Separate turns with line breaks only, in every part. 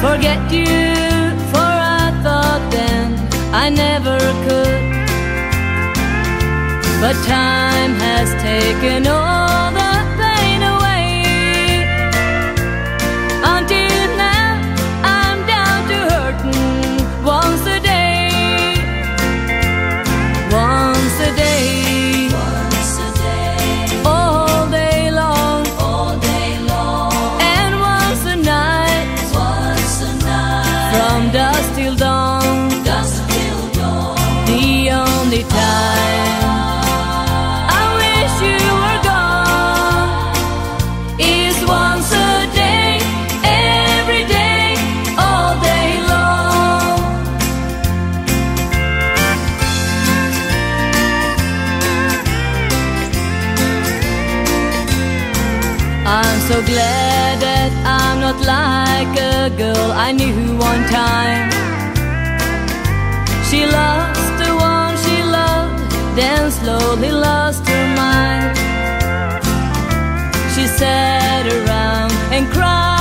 forget you For I thought then. I never could. But time has taken over. so glad that I'm not like a girl I knew one time. She lost the one she loved, then slowly lost her mind. She sat around and cried.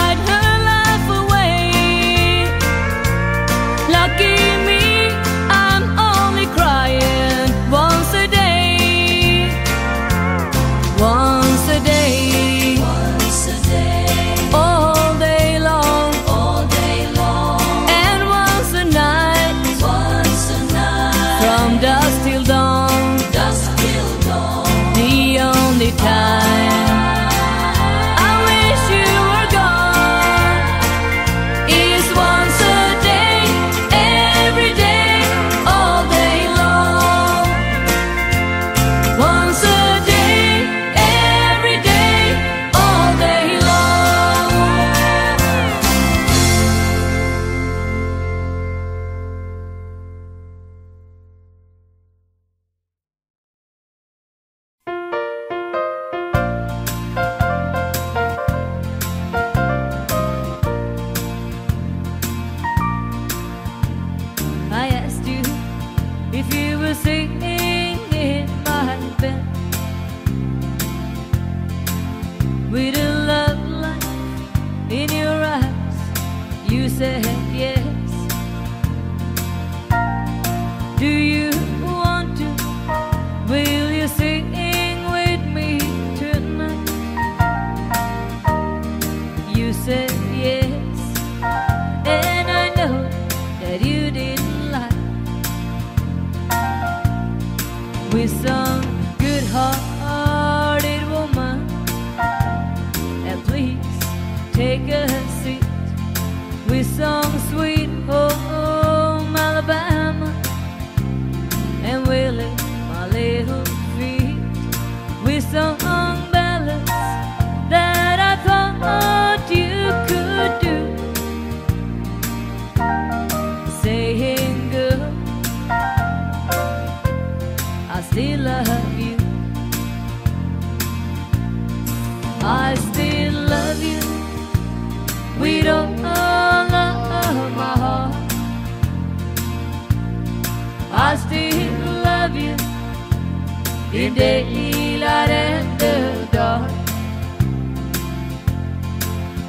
day light and the dark.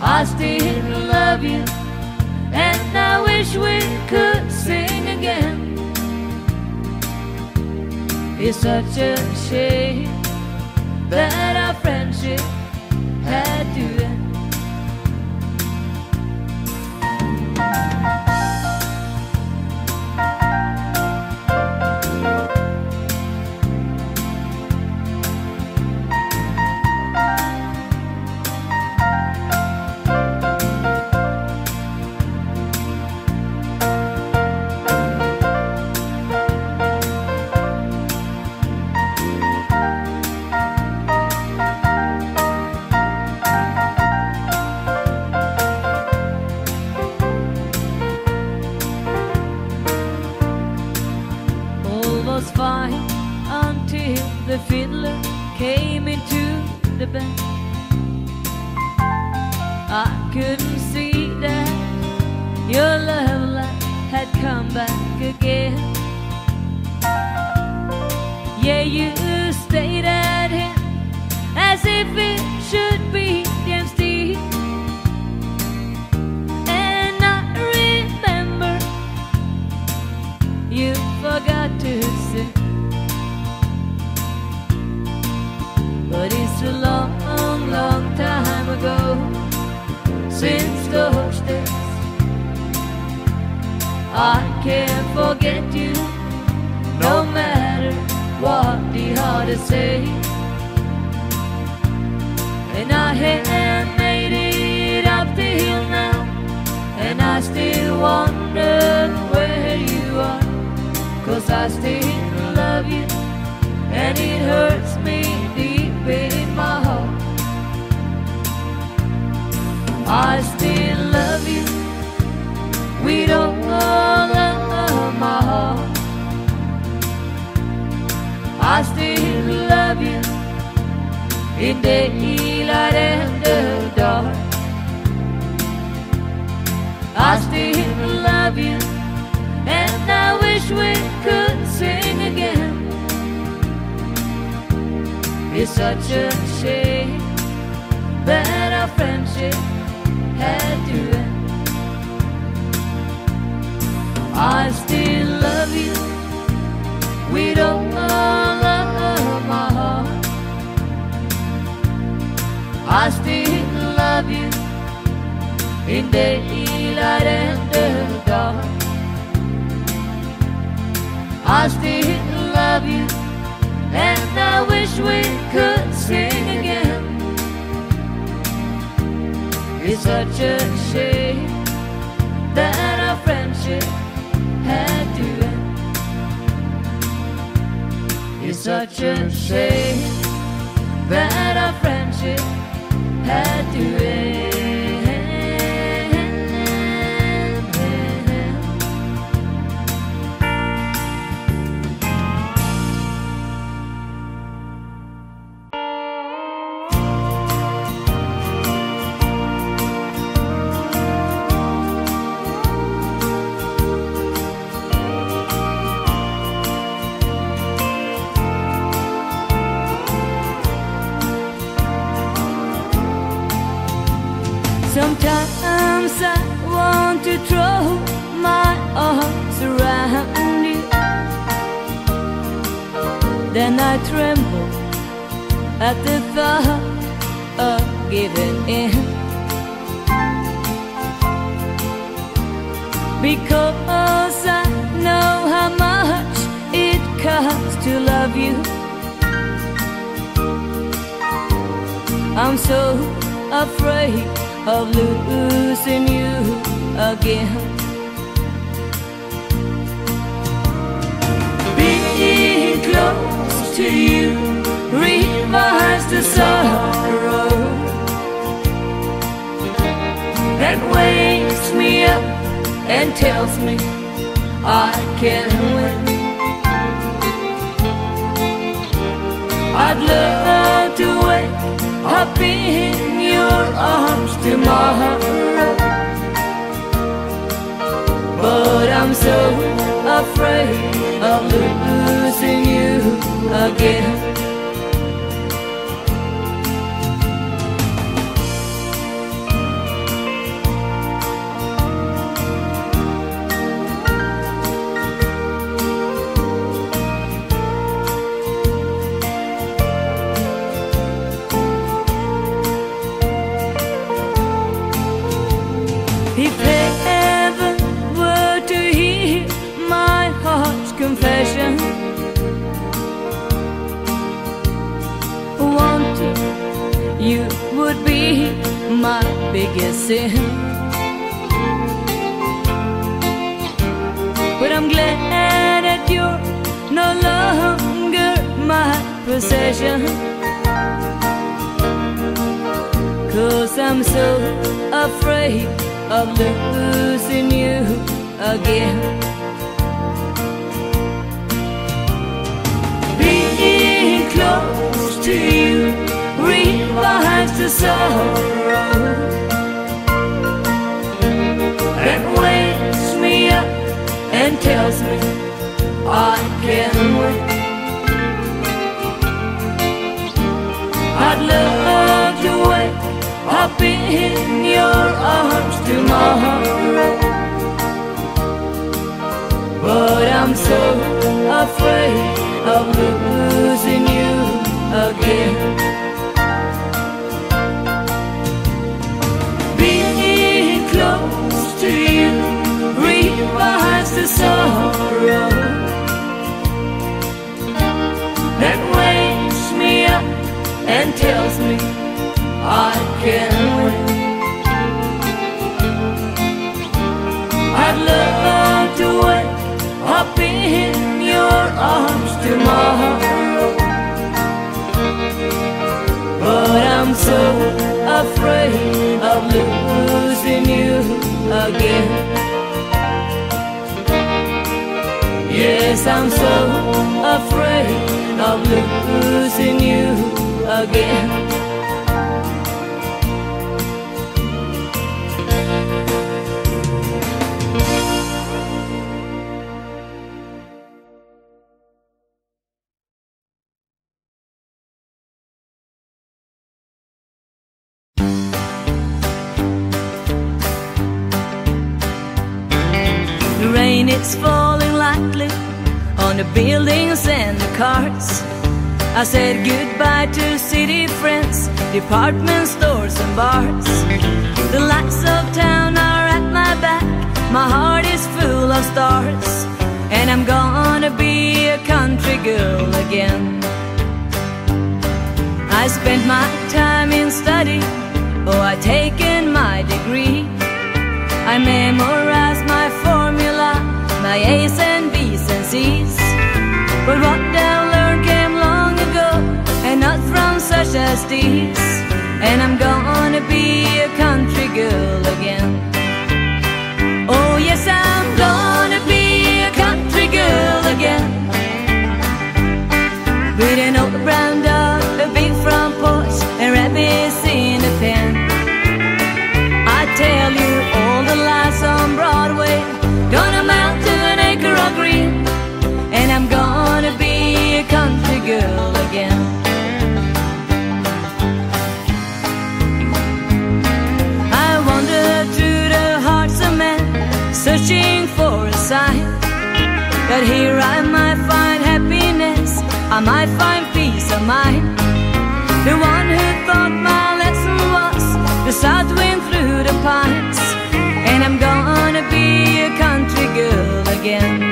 I still love you, and I wish we could sing again. It's such a shame that our friendship I still love you, and it hurts me deep in my heart. I still love you. We don't all of my heart. I still love you in daylight and the dark. I still love you, I wish we could sing again. It's such a shame that our friendship had to end. I still love you. We don't all love my heart. I still love you in daylight and the dark. I still love you, and I wish we could sing again. It's such a shame that our friendship had to end. It's such a shame that our friendship had to end. I tremble at the thought of giving in. Because I know how much it costs to love you. I'm so afraid of losing you again. Being close to you revives the sorrow and wakes me up and tells me I can win. I'd love to wake up in your arms tomorrow. But I'm so afraid of losing you again. Sin. But I'm glad that you're no longer my possession. Cause I'm so afraid of losing you again. Being close to you revives the sorrow and wakes me up and tells me I can win. I'd love to wake up in your arms tomorrow. But I'm so afraid of losing you again. I'd love to wake up in your arms tomorrow, but I'm so afraid of losing you again. Yes, I'm so afraid of losing you again. It's falling lightly on the buildings and the cars. I said goodbye to city friends, department stores and bars. The lights of town are at my back, my heart is full of stars, and I'm gonna be a country girl again. I spent my time in study, oh, I taken my degree. I memorized my A's and B's and C's. But what I learned came long ago, and not from such as these. And I'm gonna be a country girl again. Oh, yes, I'm gonna be a country girl again. With an old brown dog, that here I might find happiness, I might find peace of mind. The one who thought my lesson was the south wind through the pines, and I'm gonna be a country girl again.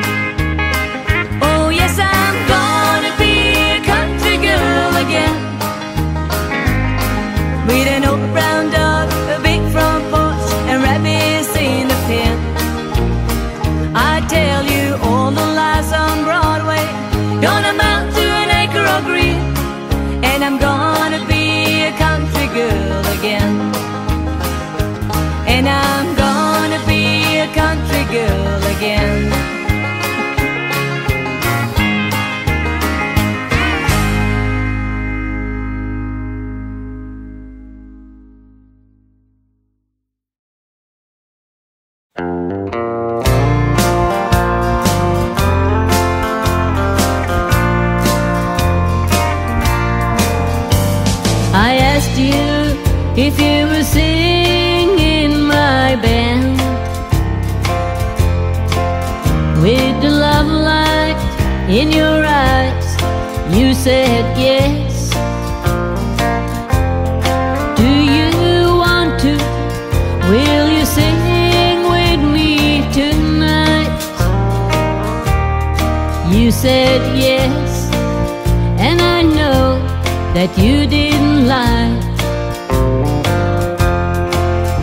That you didn't lie.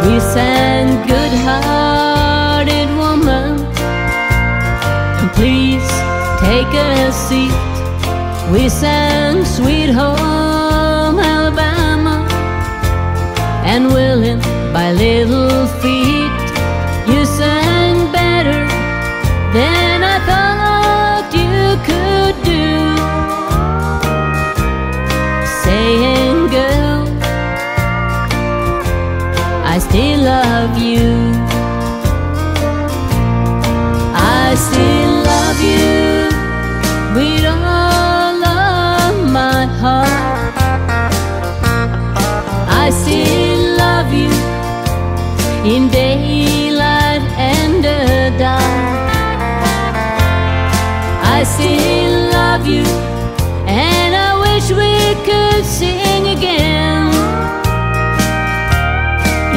We sang good hearted woman. Please take a seat. We sang sweet home Alabama. And willing by little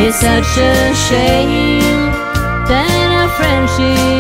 It's such a shame that our friendship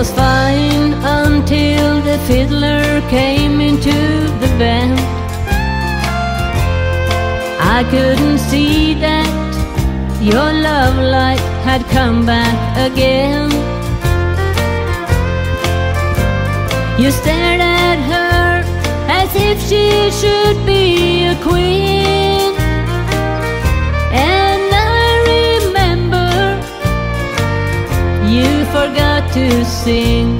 was fine until the fiddler came into the band. I couldn't see that your love light had come back again. You stared at her as if she should be a queen. To sing.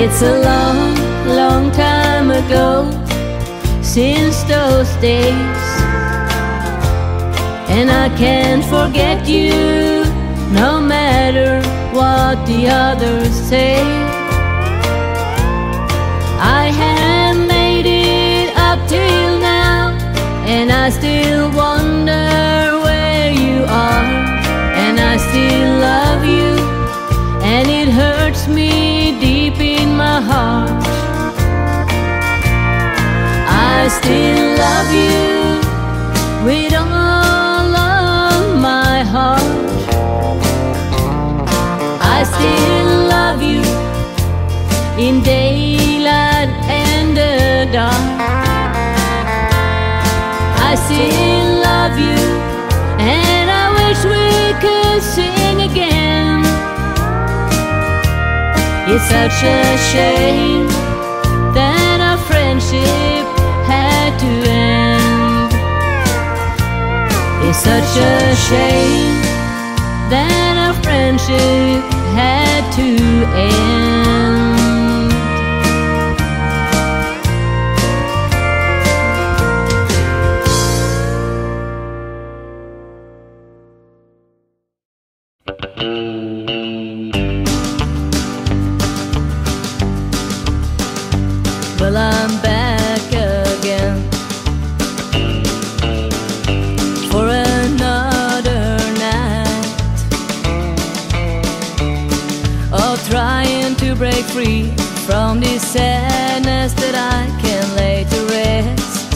It's a long, long time ago since those days. And I can't forget you no matter what the others say. I have made it up till now, and I still wonder still love you, and I wish we could sing again. It's such a shame that our friendship had to end. It's such a shame that our friendship had to end. I'm back again for another night of trying to break free from this sadness that I can lay to rest.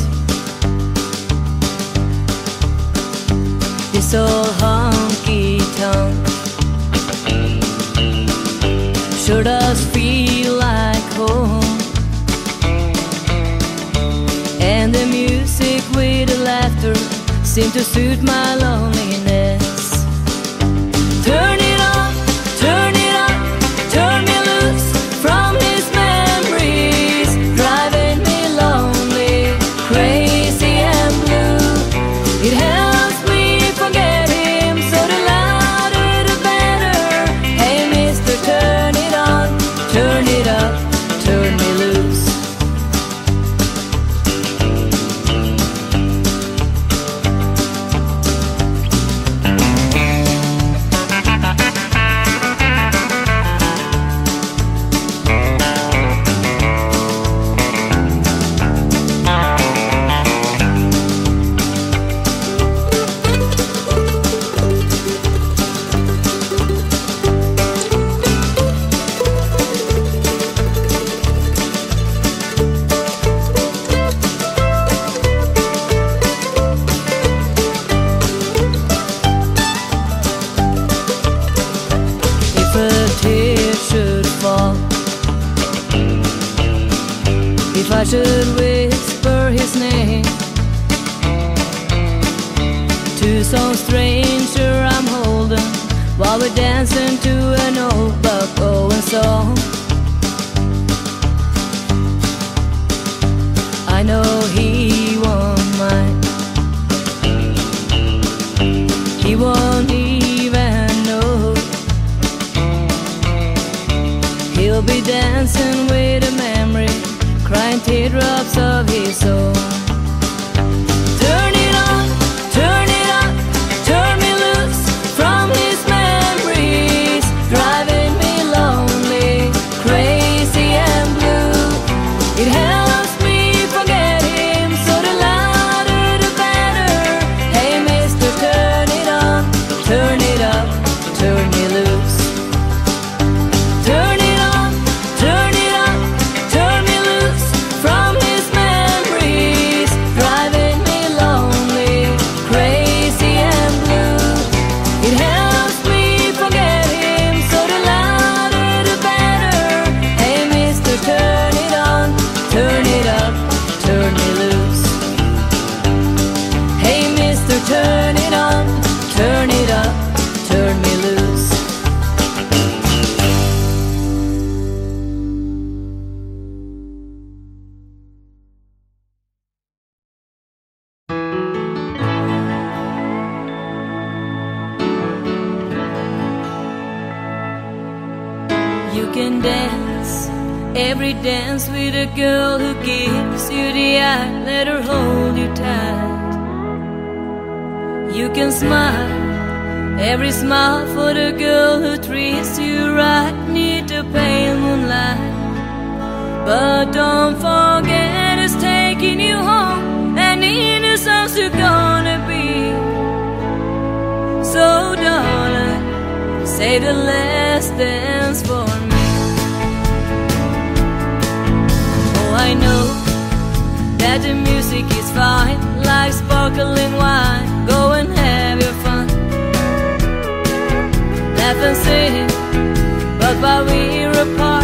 This old honky tonk sure does feel like home. Laughter seemed to suit my loneliness. Of his own. You can dance every dance with a girl who gives you the eye, let her hold you tight. You can smile every smile for the girl who treats you right, need the pale moonlight. But don't forget it's taking you home, and in the house you're gonna be. So, darling, say the last dance for. I know that the music is fine, like sparkling wine. Go and have your fun. Laugh and sing, but while we're apart.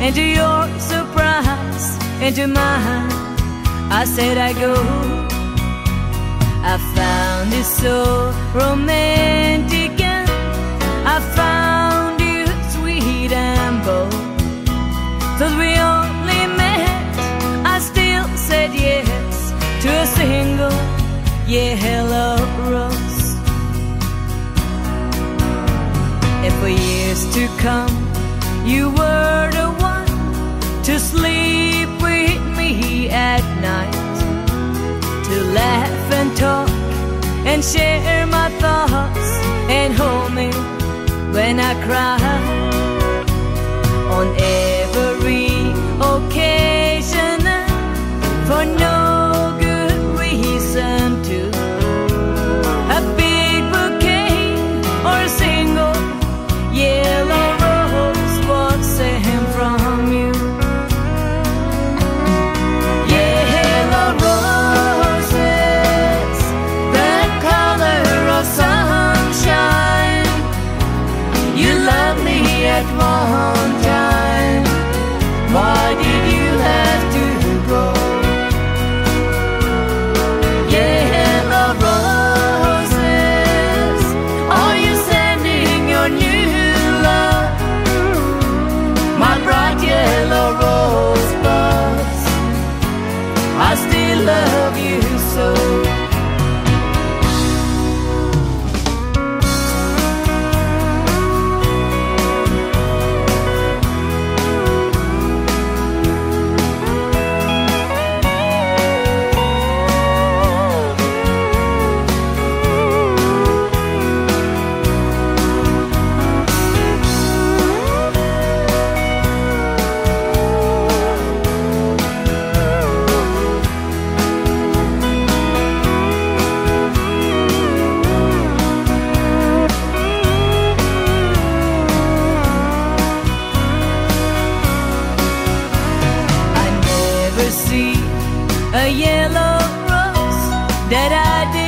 and to your surprise and to mine I said I go. I found it so romantic and I found you sweet and bold. Cause we only met I still said yes to a single hello rose. And for years to come you were the at night to laugh and talk and share my thoughts and hold me when I cry. On every occasion for no a yellow rose that I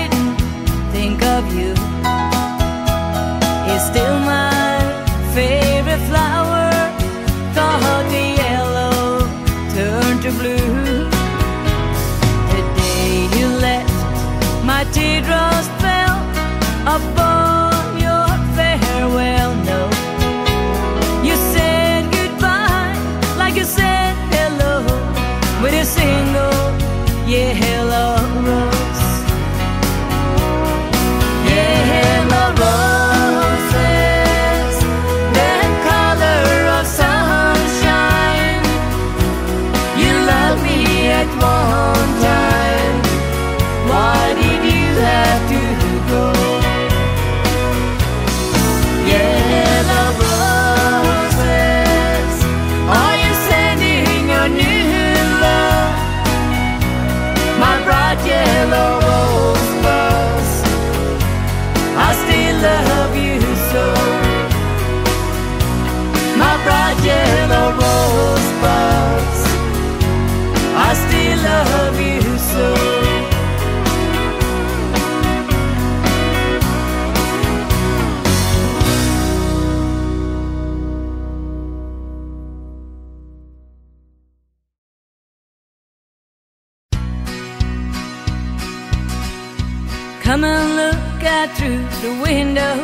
through the window.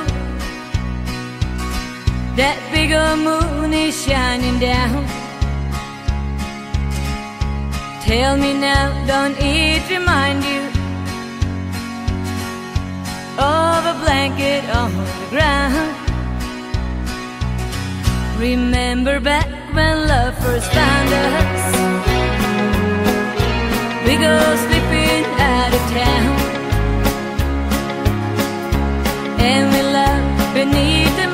That bigger moon is shining down. Tell me now, don't it remind you of a blanket on the ground? Remember back when love first found us? We go sleeping out of town and we love beneath the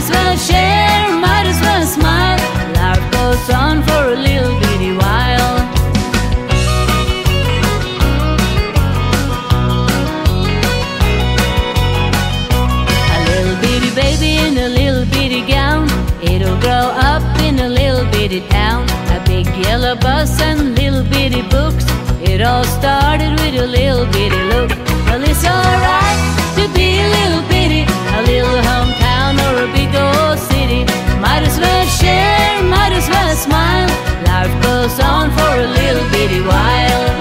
as well share, might as well smile. Life goes on for a little bitty while. A little bitty baby in a little bitty gown. It'll grow up in a little bitty town. A big yellow bus and little bitty books. It all started with a little bitty look. Well, it's alright to be a little bitty, a little hometown or a big old city. Might as well share, might as well smile. Life goes on for a little bitty while.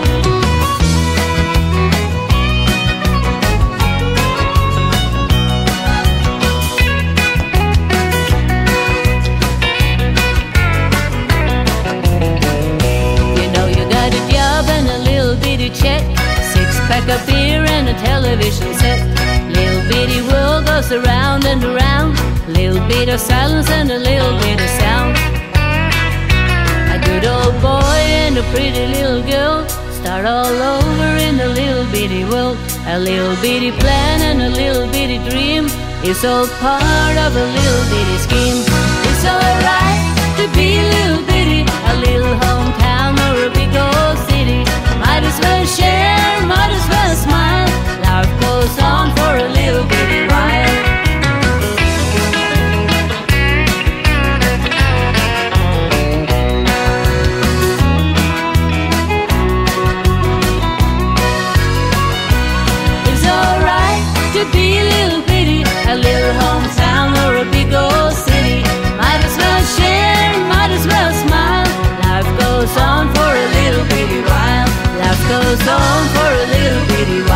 You know you got a job and a little bitty check, six pack of beer and a television set. Little bitty world goes around and around, bit of silence and a little bit of sound. A good old boy and a pretty little girl start all over in a little bitty world. A little bitty plan and a little bitty dream. is all part of a little bitty scheme. It's alright to be a little bitty, a little hometown or a big old city. Might as well share, might as well smile. Life goes on for a little bitty while. soul city. Might as well share, might as well smile. Life goes on for a little bitty while. Life goes on for a little bitty while.